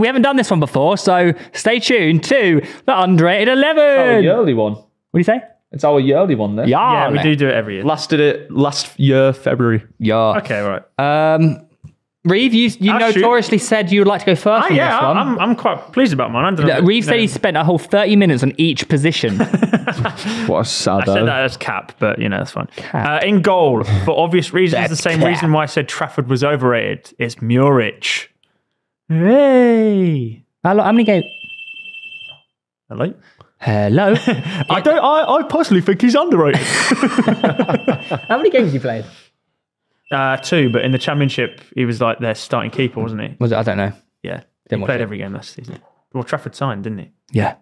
we haven't done this one before, so stay tuned to the underrated eleven. Our eleven. yearly one. What do you say? It's our yearly one then. Yeah, Yeah, we do do it every year. Last did it last year, February. Yeah. Okay, right. Um, Reeve, you you I'll shoot. notoriously said you would like to go first Ah, on yeah, this one. I'm, I'm quite pleased about mine. I don't know. Reeve said he spent a whole 30 minutes on each position. What a sad. I said that as cap, but you know that's fine. Cap. Uh, in goal, for obvious reasons, the same cap. reason why I said Trafford was overrated. It's Muric. Hey, how, lo- how many games? hello. Hello. I don't. I, I personally think he's underrated. how many games you played? uh, two, but in the championship, he was like their starting keeper, wasn't he? Was it? I don't know. Yeah, Didn't he watch played it. every game last season. Well, Trafford signed, didn't he? Yeah.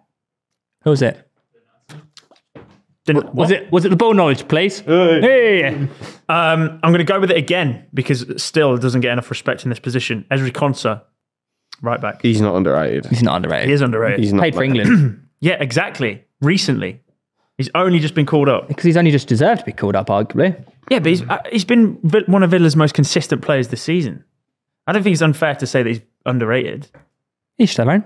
Who was it? Didn't Was it was it the ball knowledge, please? Hey. Um, I'm going to go with it again because it still doesn't get enough respect in this position. Ezri Konsa, right back. He's not underrated. He's not underrated. He is underrated. He's not played for like- England Yeah, exactly. Recently, he's only just been called up. because he's only just deserved to be called up, arguably. Yeah, but he's uh, he's been Vi- one of Villa's most consistent players this season. I don't think it's unfair to say that he's underrated. He's still around.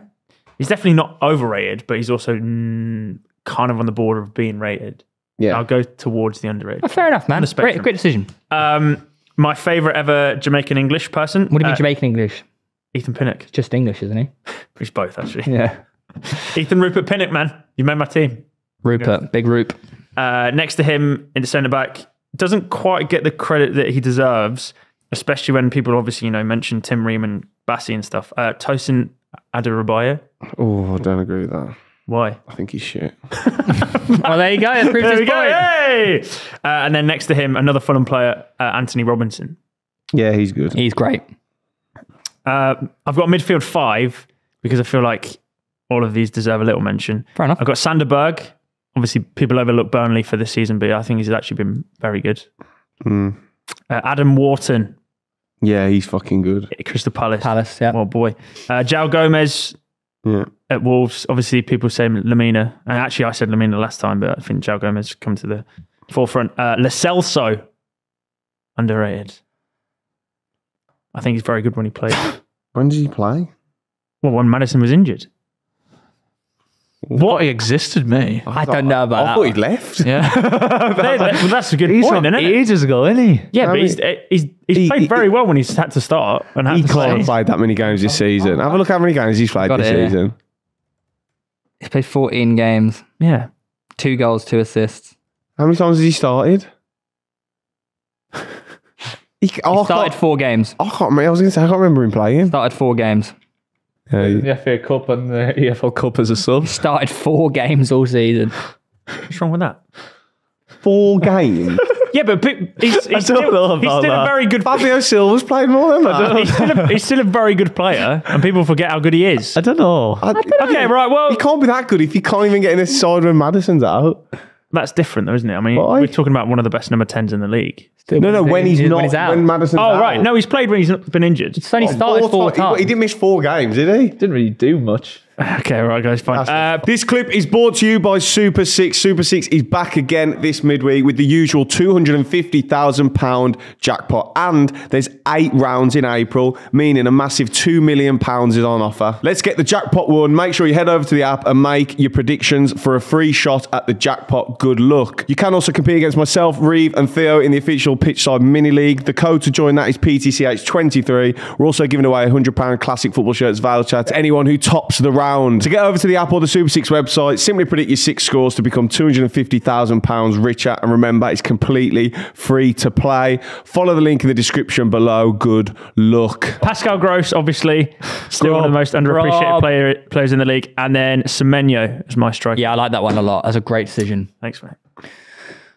He's definitely not overrated, but he's also mm, kind of on the border of being rated. Yeah. I'll go towards the underrated. Oh, fair enough, man. the Great, spectrum. great decision. Um, my favorite ever Jamaican English person, What do you mean uh, Jamaican English? Ethan Pinnock. Just English, isn't he? He's both actually. Yeah. Ethan Rupert Pinnock, man, you made my team. Rupert, big Roop. Uh, next to him in the centre back doesn't quite get the credit that he deserves, especially when people obviously you know mention Tim Ream and Bassey and stuff. Uh, Tosin Adarabioyo. Oh, I don't agree with that. Why? I think he's shit. Well, there you go. That proves There his we go. point. Hey! Uh, and then next to him, another Fulham player, uh, Anthony Robinson. Yeah, he's good. He's great. Uh, I've got midfield five because I feel like all of these deserve a little mention. Fair enough. I've got Sander Berg. Obviously, people overlook Burnley for this season, but I think he's actually been very good. Mm. Uh, Adam Wharton, Yeah, he's fucking good. at Crystal Palace. Palace, yeah. Oh boy. Uh, João Gomes Yeah. at Wolves. Obviously, people say Lemina. And actually, I said Lemina last time, but I think João Gomes come to the forefront. Uh, Lo Celso, underrated. I think he's very good when he plays. When did he play? well, when Maddison was injured. What he existed, me. I don't know about I that. thought one. he'd left. Yeah. well, that's a good He's point, isn't it? ages ago, isn't he? Yeah, I but he's, mean- eh, he's, he's He- played he- very well when he's had to start. And had He to can't play. have played that many games this oh, season. Oh, have a look how many games he's played Got this it here. season. He's played 14 games, Yeah. two goals, two assists. How many times has he started? Oh, he, oh, I, Started four games. I can't remember. I was going to say, I can't remember him playing. Started four games. Yeah, he- The FA Cup and the EFL Cup as a sub. Started four games all season. What's wrong with that? Four games. Yeah, but he's, he's, still, he's still a very good Fabio Silva's played more than that. he's, still a, he's still a very good player, and people forget how good he is. I don't know. I- Okay, right. Well, He can't be that good if he can't even get in his side when Maddison's out. That's different, though, isn't it? I mean, Why? we're talking about one of the best number tens in the league. No, no, when he's not, when he's out. when Maddison's Oh, out. right. No, he's played when he's not been injured. He's only oh, started four ti- he- times. He didn't miss four games, did he? Didn't really do much. Okay, right, guys, fine. Uh, This clip is brought to you by Super Six. Super Six is back again this midweek with the usual £250,000 jackpot. And there's eight rounds in April, meaning a massive £2 million is on offer. Let's get the jackpot won. Make sure you head over to the app and make your predictions for a free shot at the jackpot. Good luck. You can also compete against myself, Reeve, and Theo in the official Pitchside Mini League. The code to join that is PTCH23. We're also giving away a £100 classic football shirts voucher to anyone who tops the round. To get over to the app or the Super Six website, simply predict your six scores to become £250,000 richer. And remember, it's completely free to play. Follow the link in the description below. Good luck. Pascal Gross, obviously, still one of the most underappreciated player, players in the league. And then Semenyo is my striker. Yeah, I like that one a lot. That's a great decision. Thanks, mate.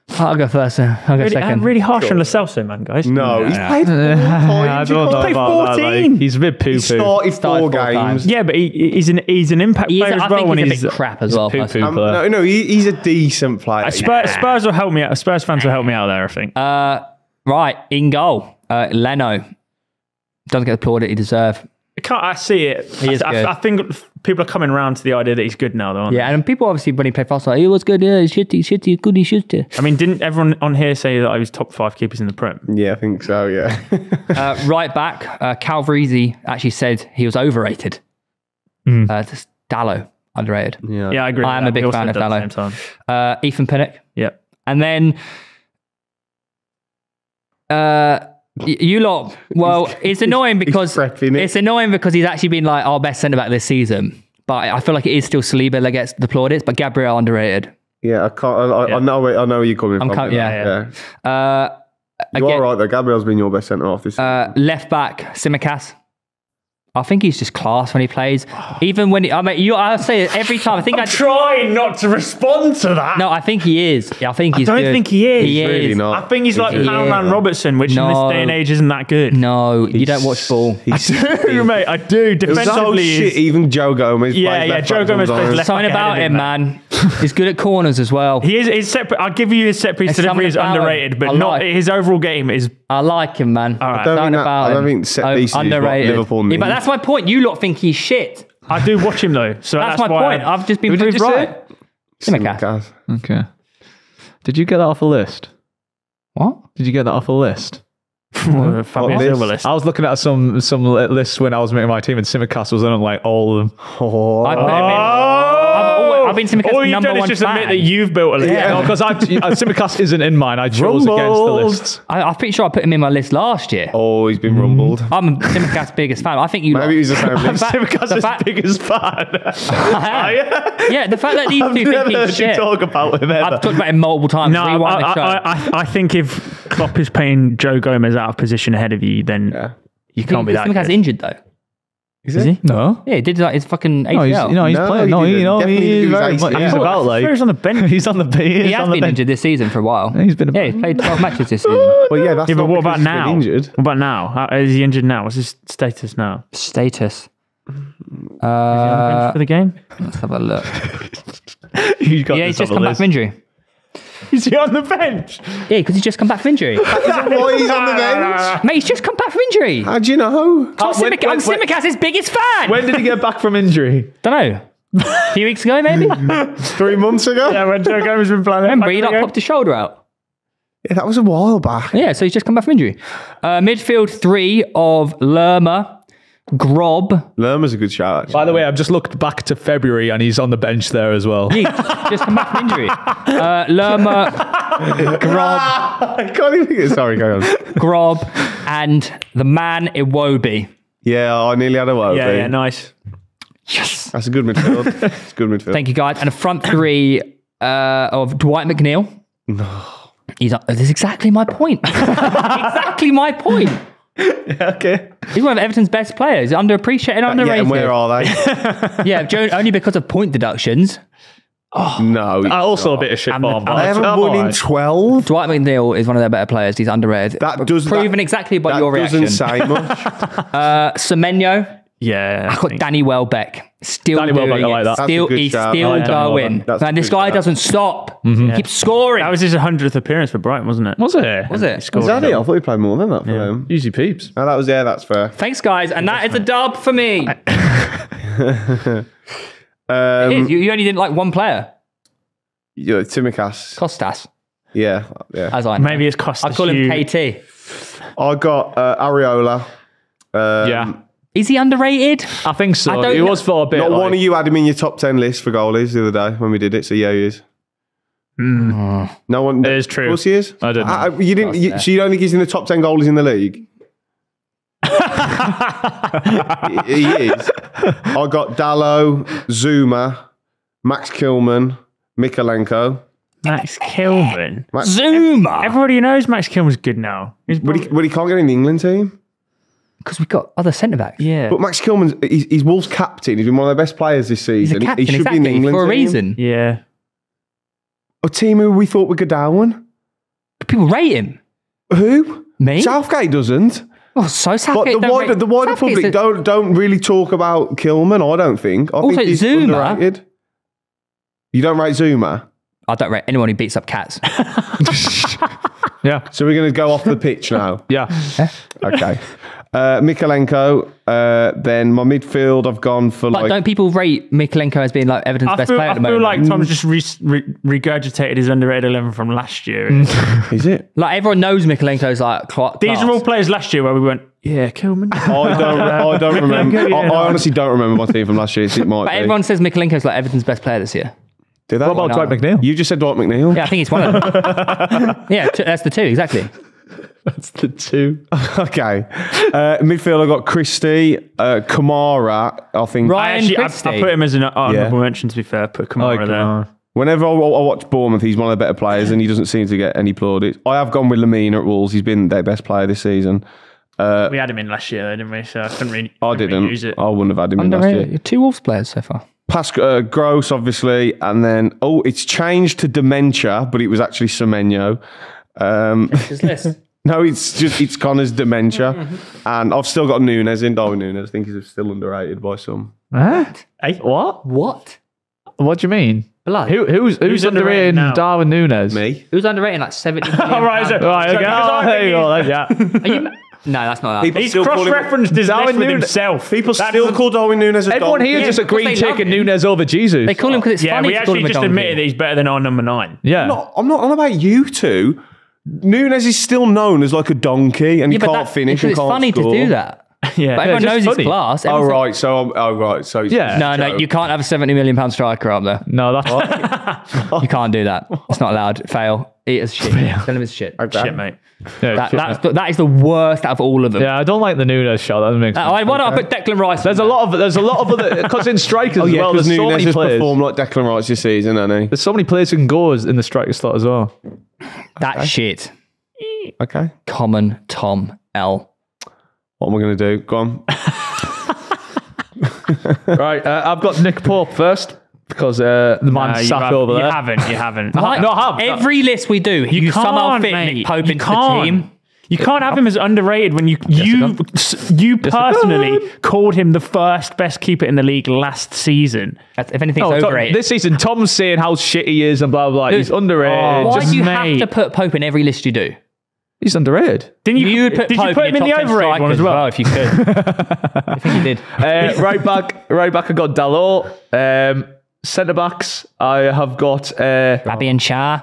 I'll go first. then. I'll go Really, uh, second. really harsh on Lo Celso, man, guys. No, he's played four I times. don't know played about that. 14. Like, he's a bit poo He poo. started Started four four games. times. Yeah, but he, he's an he's an impact He is, player as I well think when he's, he's a bit crap as well. poo-poo. personally. Um, no, no, he, he's a decent player. Spurs, Spurs will help me out. Spurs fans will help me out there. I think. Uh, right, in goal, uh, Leno doesn't get the plaudit he deserves. I, can't, I see it. He is I, good. I, I think people are coming around to the idea that he's good now, though. Aren't Yeah, and people obviously when he played fast, like he was good, yeah, he's shitty, he's shitty, he's good, he's shitty. I mean, didn't everyone on here say that I was top five keepers in the Prem? Yeah, I think so, yeah. Uh, right back, uh, Calvarisi actually said he was overrated. Uh, just Dalot underrated. Yeah. Yeah, I agree. with I am that. a big We fan of did Dalot. same. Uh, Ethan Pinnock. Yep. And then uh, y- you lot. Well, it's annoying because it. it's annoying because he's actually been like our best centre back this season. But I feel like it is still Saliba that gets the plaudits. But Gabriel underrated. Yeah, I can't. I, I, Yeah. I know. Where, I know where you're coming I'm from. com- yeah, yeah. Uh, You again, are right though. Gabriel's been your best centre half this. uh, left back Tsimikas. I think he's just class when he plays. Even when he, I mean, you, I say it every time. I think I'm Trying not to respond to that. no. I think he is. Yeah, I think he's. I don't good. think he is. He is. really not. I think he's like He is. Robertson, which in this day and age isn't that good. No, you don't watch ball. He's, True, mate. I do. It's so Defensively, shit. Even Joe Gomez. Yeah, plays yeah, left Joe Gomez plays sometimes. left- Something about him, man. he's good at corners as well. he is. His set, I'll give you his set piece There's delivery is something him. underrated, but I not like- his overall game is. I like him, man. All right. I don't Something think that- about I don't think set Oh, pieces what underrated. Liverpool Yeah, but that's my point. You lot think he's shit. I do watch him though, so That's, that's, my why point. I, I've just been Who did proved right. Tsimikas. Tsimikas. Okay. Did you get that off a list? What? Did you get that off a list? Fabio What Silva list? list. I was looking at some some li- lists when I was making my team, and Tsimikas was on like all of them. Oh, I put him in. Oh! I've, always, I've been Tsimikas's All you've number done is one just fan. admit that you've built a list. Yeah. Because I uh, Tsimikas isn't in mine. I chose against the Rumbled. lists. I, I'm pretty sure I put him in my list last year. oh, he's been rumbled. I'm Tsimikas's biggest fan. I think you. Maybe he's the same list. fact- Tsimikas's the his fact- biggest fan. yeah, the fact that these two think Never heard he's you shit. talk about him I've talked about him multiple times. No, I, Rewind the I, show. I, I, I think if Klopp is paying Joe Gomez out of position ahead of you, then Yeah. you can't be that Tsimikas's good. injured though. Is, Is he? No. Yeah, he did like his fucking ACL. No, he's, you know, he's No, playing. he No, didn't. you know, Definitely he's did very much. He's Yeah. about like He's on the bench. he's on the he he has on been bench. injured this season for a while. He's been. Yeah, he's played 12 matches this season. Well, yeah, that's Yeah, but not what about now? Injured. What about now? How, is he injured now? What's his status now? Is Status. he on the bench Uh, for the game? let's have a look. You got Yeah, he's just come the back from injury. Is he on the bench? Yeah, because he's just come back from injury. Why he's on the bench? Mate, he's just come back from injury. How do you know? I'm, when- Simic- I'm when- when- Tsimikas's biggest fan. When did he get back from injury? Don't know. A few weeks ago, maybe. Three months ago? Yeah, when Joe Gomez has been playing. Remember, he like popped his shoulder out. Yeah, that was a while back. Yeah, so he's just come back from injury. Uh, midfield three of Lerma, Grob. Lerma's a good shout. Actually. By the way, I've just looked back to February, and he's on the bench there as well. He's just come back from injury. Uh, Lerma, Grob, I can't even think. Sorry, go on. Grob, and the man Iwobi. Yeah, I nearly had a word. Yeah, yeah, nice. Yes. That's a good midfield. It's a good midfield. Thank you, guys. And a front three uh, of Dwight McNeil. No. He's, this is exactly my point. exactly my point. okay. He's one of Everton's best players. Underappreciated, yeah, underrated. and where are they? Yeah, Joe, only because of point deductions. Oh, no. Uh, also a bit of shit And the- form. and they haven't I'm won in 12. Dwight McNeil is one of their better players. He's underrated. That does proven that- exactly by That your reaction. doesn't say much. Uh, Semenyo, Yeah. I got Danny Welbeck. Still Danny doing Welbeck, I like that. That's a Still, good he's shout. still I like Danny going. Welbeck. That's a Man, this good guy shout. doesn't stop. He keeps scoring. That was his 100th appearance for Brighton, wasn't it? Was it? was it? scored Was that it? I thought he played more than that for them. Easy peeps. Oh, that was, yeah, that's fair. Thanks, guys. And that is a dub for me. It Um, is. You, you only didn't like one player, yeah, Tsimikas. Costas, Yeah, yeah. as I know. Maybe it's cost I call him KT. I got uh, Areola. Um, Yeah. Is he underrated? I think so. I don't He know- was for a bit. Not like, one of you had him in your top 10 list for goalies the other day when we did it, so yeah, he is. No one. It is true. Of course he is. I didn't know. Uh, you didn't. You, so you only gives him the top 10 goalies in the league? he he is. I got Dalot, Zouma, Max Kilman, Mykolenko. Max Kilman. Max, Zouma. Everybody knows Max Kilman's good now. He's but, he, but he can't get in the England team. Because we've got other centre backs. yeah. But Max Kilman's he's, he's Wolves captain. He's been one of their best players this season. He's a season. He- captain, he should exactly, be in the England for a team. reason. yeah. A team who we thought would go down. But People rate him. Who? Me? Southgate doesn't. Oh, so But Southgate the don't wider, rate- the wider Southgate's public a- don't don't really talk about Kilman. I don't think. I Also, think he's Zouma- underrated. You don't rate Zouma, I don't rate anyone who beats up cats. Yeah. so we're going to go off the pitch now. Yeah. Okay. Uh, Mykolenko. Uh, then my midfield, I've gone for But like. don't people rate Mykolenko as being like Everton's I best feel, player I at the moment? I feel moment? like Tom's just re- re- regurgitated his underrated 11 from last year. Is it? Like everyone knows Mykolenko's like cl- These class. are all players last year where we went, Yeah, Kilman. I don't. I don't remember. yeah, I. I honestly don't remember my team from last year. so It might But be. everyone says Mykolenko's like Everton's best player this year. Did that. What about. Dwight McNeil? You just said Dwight McNeil. Yeah, I think he's one of them. yeah, t- that's the two exactly. That's the two. Okay. Uh, midfield, I've got Christie, uh, Kamara. I think. I actually, I, I put him as an honourable Yeah. mention. To be fair, put Kamara Like, there. uh, Whenever I, I watch Bournemouth, he's one of the better players, and he doesn't seem to get any plaudits. I have gone with Lemina at Wolves. He's been their best player this season. we had him in last year, didn't we? So I couldn't really. I couldn't didn't. use it. I wouldn't have had him in last year. Two Wolves players so far. Pas- uh, Gross, obviously, and then oh, it's changed to dementia, but it was actually Semenyo. Um, no, it's just it's Connor's dementia, and I've still got Núñez in Darwin Núñez. I think he's still underrated by some. What? Hey? What? What? What do you mean? Blood. Who, who's who's, Who's underrated underrated now? Darwin Núñez? Me. Who's underrated? Like seventy. All right, so, Right, okay. because I Oh, there you go. he's- then, Yeah. Are you? No, that's not that. People He's still call him- cross-referenced his Darwin list with Núñez- himself. People That still call Darwin Núñez a Everyone donkey. here just because agreed they love taking him. Núñez over Jesus. They call him because it's Yeah, funny. we to call actually him a just donkey. admitted that he's better than our number nine. yeah. I'm not, I'm not on about you two. Núñez is still known as like a donkey, and Yeah, he can't that- finish. and it's can't funny score. to do that. Yeah, But everyone just knows funny. he's class. Oh Everyone's like, right, so I'm, oh right, so Yeah. No, no, you can't have a seventy million pound striker up there. No, that's You can't do that. It's not allowed. Fail. Eat as shit. Tell him it's shit. Shit, mate. yeah, That, shit. that's the, that is the worst out of all of them. yeah. I don't like the Núñez shot. That doesn't make sense. Uh, why don't I put Declan Rice? There's a lot of there's a lot of other because in strikers Oh as yeah, well. because There's so many has players. performed like Declan Rice this season, hasn't he? There's so many players who can go as in the striker slot as well. There? that shit? Okay, Common Tom L. what am I going to do? Go on. right, uh, I've got Nick Pope first because uh, the man you, sat have, over you there. haven't. You haven't. Why- no, I have. Every list we do, you, somehow can't, fit mate. Nick Pope you into can't. the team. You can't have him as underrated when you you you personally called him the first best keeper in the league last season. That's, if anything, No, it's Tom- overrated. this season, Tom's saying how shit he is and blah blah. blah. He's underrated. Oh, Why just do you mate. have to put Pope in every list you do? He's underrated. Didn't you? You would put did Pope you put him in the your top 10 overrated one as strikers well? if you could. I think you did. Uh, right back, right back. I got Dalot. Um, Centre backs. I have got uh, Fabian Schär.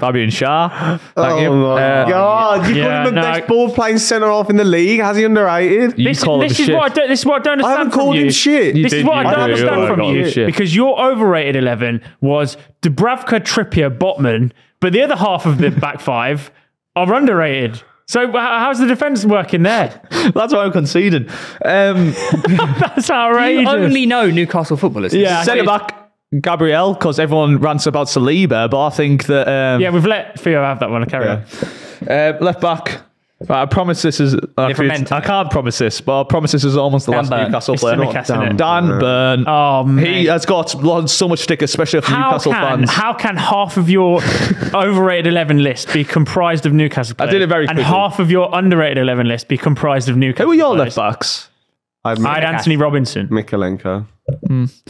Fabian Schär. Thank you. Oh my Uh, god! You yeah, called him the no. best ball playing centre half in the league. Has he underrated? You This, call him this is shit. what I don't, this is what I don't understand. I haven't from called you. him shit. You This did, is what I don't You understand called from you shit. because your overrated eleven was Dubravka, Trippier, Botman, but the other half of the back five are underrated. So how's the defense working there? That's why I'm conceding. Um, That's You only know Newcastle footballers. Yeah, Centre think- back Gabriel because everyone rants about Saliba, but I think that um, yeah, we've let Theo have that one. Carry on. Uh, left back. Right, I promise this is. actually, it's- I can't promise this, but I promise this is almost the Dan last Burn. Newcastle It's player. Tsimikas, isn't it? Dan Burn. Oh man. he has got so much stick, especially for how Newcastle can, fans. how can half of your overrated 11 list be comprised of Newcastle players? did it very Quickly. And half of your underrated 11 list be comprised of Newcastle Who are your players? left backs? I had I had Anthony Robinson. Mykolenko.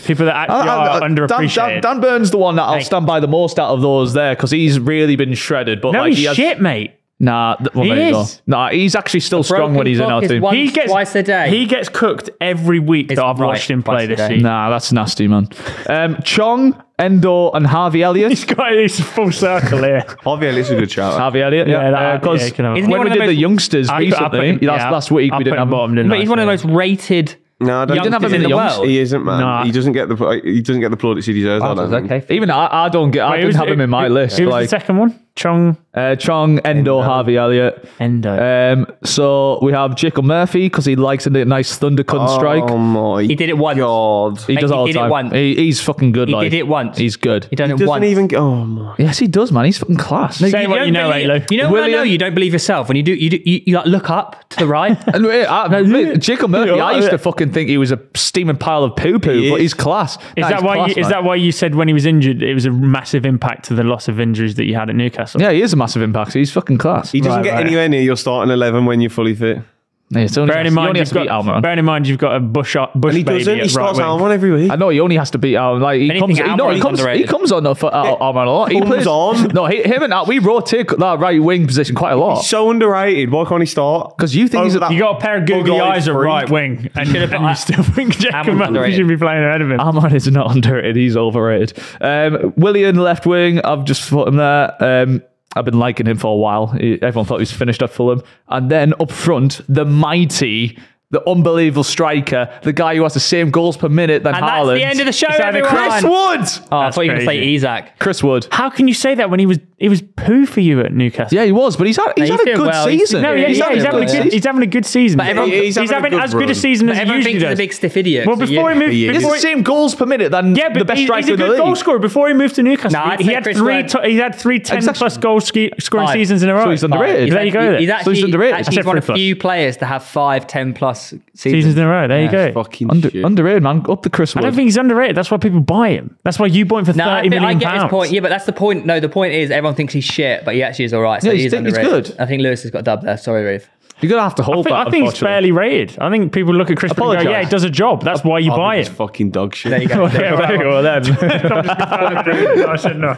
People that actually are Uh, uh, Dan, underappreciated. Dan, Dan Burn's the one that I'll Hey. stand by the most out of those there because he's really been shredded. But no, like, he's he has, shit, mate. Nah, th- well, He there you go. is. Nah, he's actually still strong when he's in our clock is team. once, He gets twice a day. He gets cooked every week It's that I've right, watched him twice play a this day. season. Nah, that's nasty, man. Um, Chong, Endo, and Harvey Elliott. He's got his full circle here. Harvey Elliott's a good shout. Harvey Elliott, Yeah, yeah. that- Because yeah, you can have it. Isn't he when one we of did the the most- youngsters I- I put recently, him- last, yeah, last week I we put didn't him have bottom, didn't but I? he's one of the most rated. No, I don't didn't have him in in the the world. He isn't, man. Nah. He doesn't get the he doesn't get the plaudits he deserves. I don't think. okay. Even I, I don't get. I Wait, didn't who's- have him in my who- list. Who was like the second one? Chong uh, Chong, Endo, Harvey Elliott. Endo. Um, so we have Jacob Murphy because he likes a nice thunder cunt strike. Oh my He did it once. god! He Mate, does he all the did it once. He, he's fucking good. He like. did it once. He's good. He done it Doesn't once. even. get- Oh my! Yes, he does, man. He's fucking class. Say You what don't you know, believe- Alo. You know when I know you don't believe yourself when you do you do you, you like look up to the right. And wait, I, mate, Jacob Murphy, I used to fucking think he was a steaming pile of poo poo, He but he's class. Is Nah, that he's why? class, you, is that why you said when he was injured, it was a massive impact to the loss of injuries that you had at Newcastle? Yeah, he is a massive impact. He's fucking class. He doesn't Right, get right. anywhere near your starting eleven when you're fully fit, Yeah, it's only, Bearing he in only mind, has you've to got, Almiron. bearing in mind you've got a bush, bush and he baby doesn't. He at starts right wing. Almiron every week. I know he only has to beat Al. Like he Anything comes, he, no, he Almiron's comes, he comes on for Al, Almiron a lot. He Comes plays on. No, he, him and Al, we rotate that right wing position quite a lot So underrated. Why can't he start? because you think he's. Over A, that You got a pair of googly eyes at right wing, and, and put- you still think Jacob Almiron's Murphy underrated. should be playing ahead of him. Almiron is not underrated. He's overrated. Um, Willian left wing. I've just put him there. Um, I've been liking him for a while. He- everyone thought he was finished at Fulham. And then up front, the mighty, the unbelievable striker, the guy who has the same goals per minute than And Haaland. that's the end of the show, Is that everyone. Chris Wood. Oh, I That's thought you were going to say. Isak. Chris Wood. How can you say that when he was he was poo for you at Newcastle? Yeah, he was, but he's had, he's he's had a doing good well. He's season. No, yeah, He's yeah, having he's a having a good good. season. He's having a good season. But everyone- he's, he's having a good as good a run. season But as he everyone usually thinks he's a does. big stiff idiot. Well, so before yeah. he moved, He is. He's before the same goals per minute than yeah, but the best he's, striker he's a in the good league. goal scorer. Before he moved to Newcastle, No, I'd he say had Chris three. Wood. To, he had three 10 Exactly. plus goal ske- scoring Five. seasons in a row. So he's underrated. There you go. Then. He's So actually, he's underrated. actually I said one three of plus. few players to have five, 10 plus seasons. seasons in a row. There you go. Fucking Under, shit. underrated, man. Up the Chris I Wood. don't think he's underrated. That's why people buy him. That's why you bought him for No, I, thirty think, million I get pounds. his point. Yeah, but that's the point. No, the point is everyone thinks he's shit, but he actually is all right. So Yeah, he he's- he's underrated. good. I think Lewis has got a dub there. Sorry, Reeve. You're going to have to I hold think, that, I think he's unfortunately. fairly rated. I think people look at Chris Wood and go, Apologise. "Yeah, he does a job. That's why you I buy it." it's fucking dog shit. There you go. Yeah, very well then. I said no.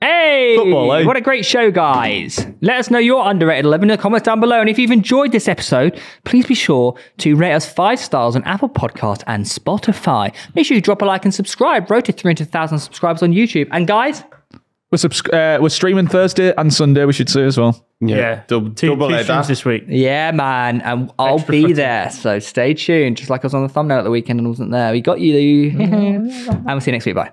Hey, Football, eh? what a great show, guys. Let us know your underrated 11 in the comments down below. And if you've enjoyed this episode, please be sure to rate us five stars on Apple Podcast and Spotify. Make sure you drop a like and subscribe. Road to 300,000 subscribers on YouTube. And guys, We're, subsc- uh, we're streaming Thursday and Sunday, we should say as well. Yeah, Dub- two, double two streams this week. yeah, man. And I'll Extra be footy. there. So stay tuned. Just like I was on the thumbnail at the weekend and wasn't there. We got you. and we'll see you next week. Bye.